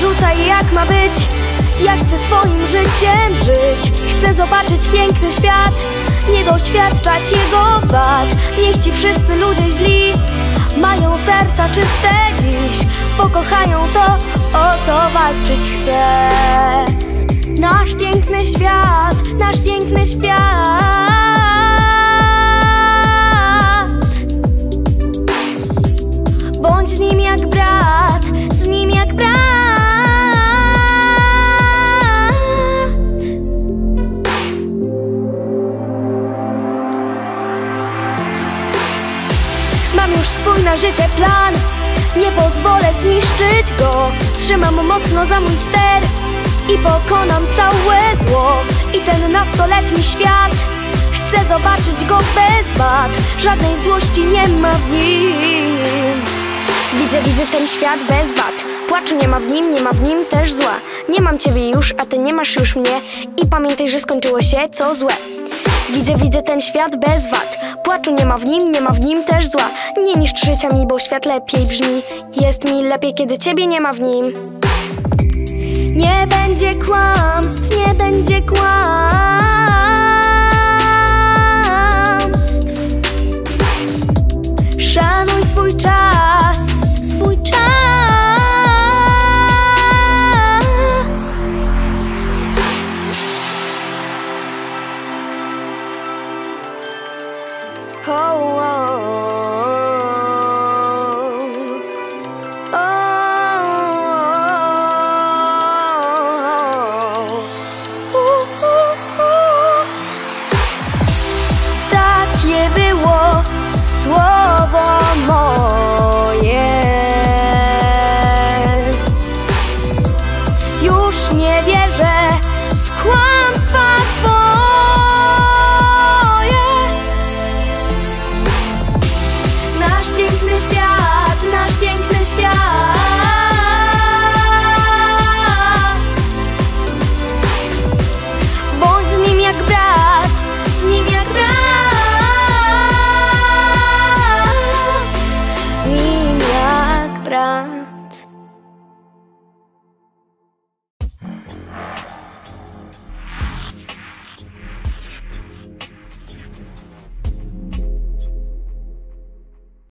tutaj jak ma być. Ja chcę swoim życiem żyć. Chcę zobaczyć piękny świat. Nie doświadczać jego wad. Niech ci wszyscy ludzie źli. Mają serca czyste dziś. Pokochają to, o co walczyć chcę. Nasz piękny świat, nasz piękny świat. Bądź nim jak już swój na życie plan. Nie pozwolę zniszczyć go. Trzymam mocno za mój ster I pokonam całe zło. I ten nastoletni świat. Chcę zobaczyć go bez wad. Żadnej złości nie ma w nim. Widzę, widzę ten świat bez wad. Płaczu nie ma w nim, nie ma w nim też zła. Nie mam ciebie już, a ty nie masz już mnie. I pamiętaj, że skończyło się co złe Widzę, widzę ten świat bez wad. Płaczu nie ma w nim, nie ma w nim też zła. Nie niszcz życia mi, bo świat lepiej brzmi. Jest mi lepiej, kiedy ciebie nie ma w nim. Nie będzie kłamstw, nie będzie kłamstw. Szanuj swój czas, Oh,